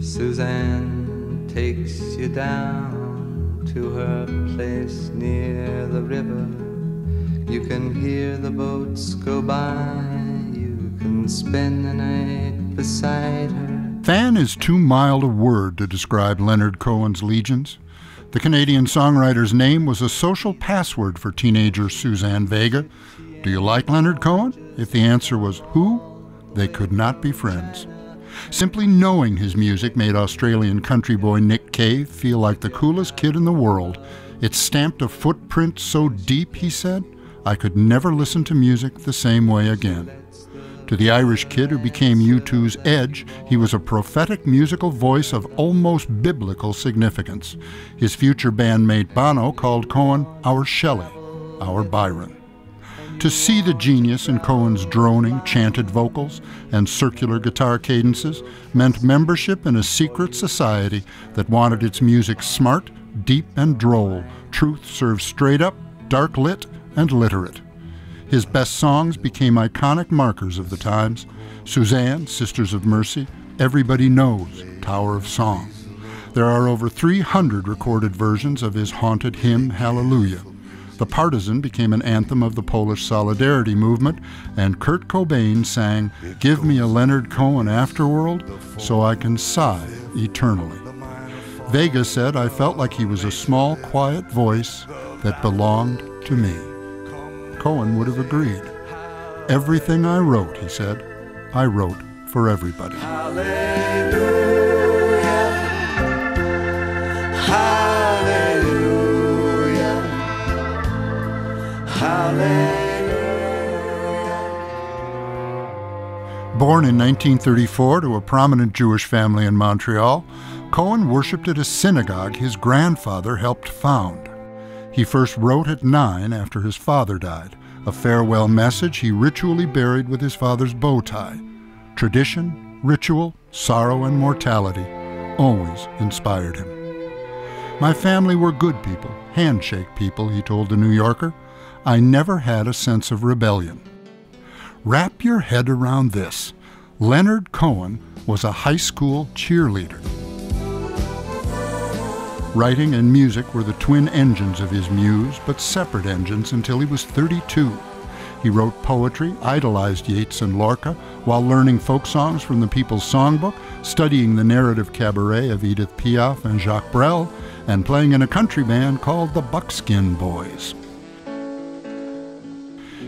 Suzanne takes you down to her place near the river. You can hear the boats go by. You can spend the night beside her. Fan is too mild a word to describe Leonard Cohen's legions. The Canadian songwriter's name was a social password for teenager Suzanne Vega. Do you like Leonard Cohen? If the answer was who, they could not be friends. Simply knowing his music made Australian country boy Nick Cave feel like the coolest kid in the world. It stamped a footprint so deep, he said, I could never listen to music the same way again. To the Irish kid who became U2's Edge, he was a prophetic musical voice of almost biblical significance. His future bandmate Bono called Cohen our Shelley, our Byron. To see the genius in Cohen's droning, chanted vocals and circular guitar cadences meant membership in a secret society that wanted its music smart, deep, and droll, truth served straight up, dark lit, and literate. His best songs became iconic markers of the times. Suzanne, Sisters of Mercy, Everybody Knows, Tower of Song. There are over 300 recorded versions of his haunted hymn, Hallelujah. The Partisan became an anthem of the Polish Solidarity movement, and Kurt Cobain sang, Give me a Leonard Cohen afterworld so I can sigh eternally. Vega said, I felt like he was a small, quiet voice that belonged to me. Cohen would have agreed. Everything I wrote, he said, I wrote for everybody. Hallelujah. Born in 1934 to a prominent Jewish family in Montreal, Cohen worshiped at a synagogue his grandfather helped found. He first wrote at nine after his father died, a farewell message he ritually buried with his father's bow tie. Tradition, ritual, sorrow, and mortality always inspired him. My family were good people, handshake people, he told the New Yorker. I never had a sense of rebellion. Wrap your head around this. Leonard Cohen was a high school cheerleader. Writing and music were the twin engines of his muse, but separate engines until he was 32. He wrote poetry, idolized Yeats and Lorca, while learning folk songs from the People's Songbook, studying the narrative cabaret of Edith Piaf and Jacques Brel, and playing in a country band called the Buckskin Boys.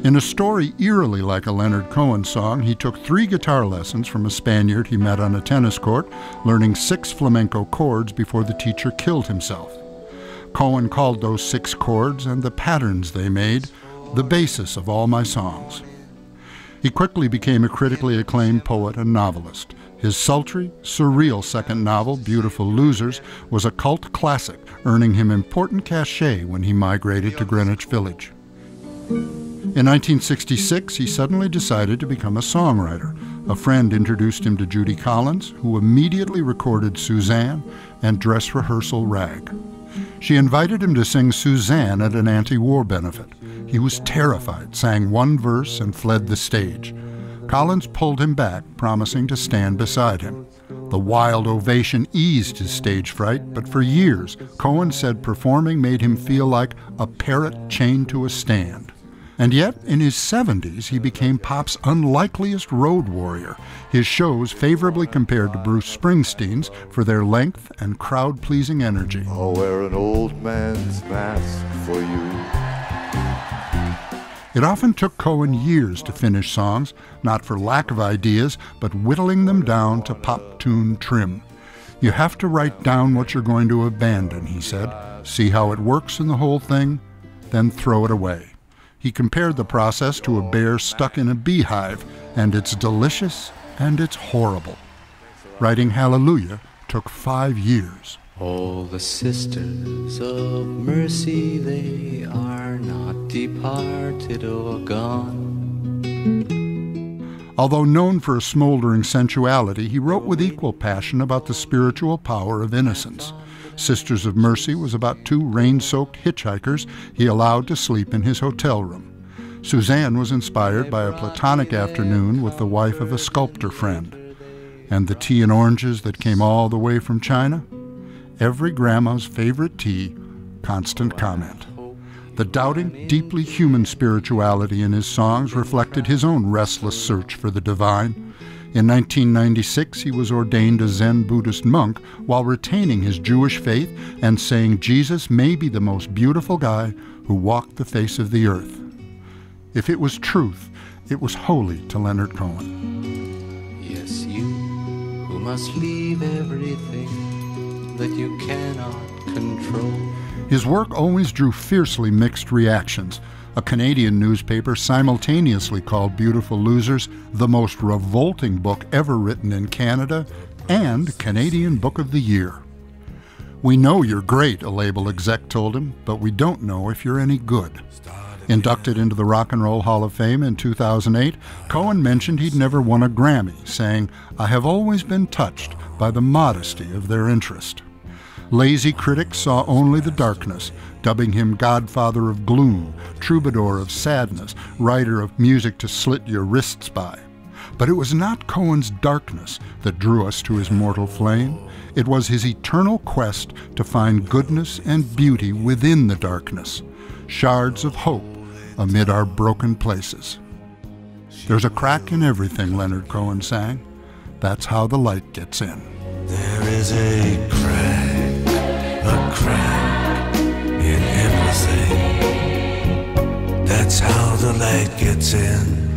In a story eerily like a Leonard Cohen song, he took three guitar lessons from a Spaniard he met on a tennis court, learning six flamenco chords before the teacher killed himself. Cohen called those six chords and the patterns they made the basis of all my songs. He quickly became a critically acclaimed poet and novelist. His sultry, surreal second novel, Beautiful Losers, was a cult classic, earning him important cachet when he migrated to Greenwich Village. In 1966, he suddenly decided to become a songwriter. A friend introduced him to Judy Collins, who immediately recorded Suzanne and Dress Rehearsal Rag. She invited him to sing Suzanne at an anti war benefit. He was terrified, sang one verse, and fled the stage. Collins pulled him back, promising to stand beside him. The wild ovation eased his stage fright, but for years, Cohen said performing made him feel like a parrot chained to a stand. And yet, in his 70s, he became pop's unlikeliest road warrior, his shows favorably compared to Bruce Springsteen's for their length and crowd pleasing energy. I'll wear an old man's mask for you. It often took Cohen years to finish songs, not for lack of ideas, but whittling them down to pop tune trim. You have to write down what you're going to abandon, he said, see how it works in the whole thing, then throw it away. He compared the process to a bear stuck in a beehive, and it's delicious and it's horrible. Writing Hallelujah took five years. All the sisters of mercy, they are not departed or gone. Although known for a smoldering sensuality, he wrote with equal passion about the spiritual power of innocence. Sisters of Mercy was about two rain soaked hitchhikers he allowed to sleep in his hotel room. Suzanne was inspired by a platonic afternoon with the wife of a sculptor friend. And the tea and oranges that came all the way from China? Every grandma's favorite tea, constant comment. The doubting, deeply human spirituality in his songs reflected his own restless search for the divine. In 1996, he was ordained a Zen Buddhist monk while retaining his Jewish faith and saying Jesus may be the most beautiful guy who walked the face of the earth. If it was truth, it was holy to Leonard Cohen. Yes, you who must leave everything that you cannot control. His work always drew fiercely mixed reactions. A Canadian newspaper simultaneously called Beautiful Losers the most revolting book ever written in Canada and Canadian Book of the Year. We know you're great, a label exec told him, but we don't know if you're any good. Inducted into the Rock and Roll Hall of Fame in 2008, Cohen mentioned he'd never won a Grammy, saying, I have always been touched by the modesty of their interest. Lazy critics saw only the darkness, dubbing him godfather of gloom, troubadour of sadness, writer of music to slit your wrists by. But it was not Cohen's darkness that drew us to his mortal flame. It was his eternal quest to find goodness and beauty within the darkness, shards of hope amid our broken places. There's a crack in everything, Leonard Cohen sang. That's how the light gets in. There is a crack, a crack in everything. That's how the light gets in.